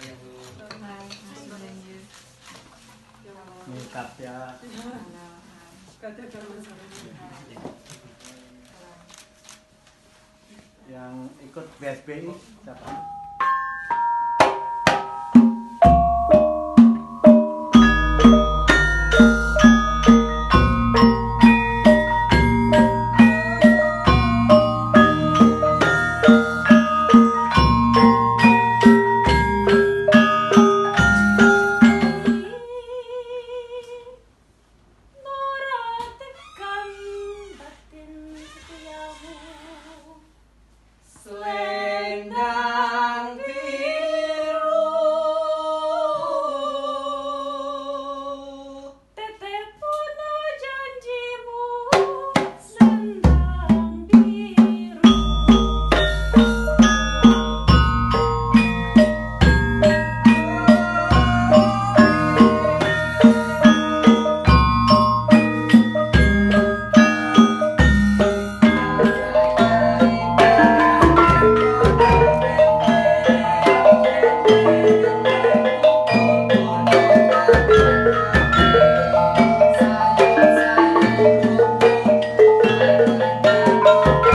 semuanya Bu. Makeup ya. Yang ikut BSBI siapa?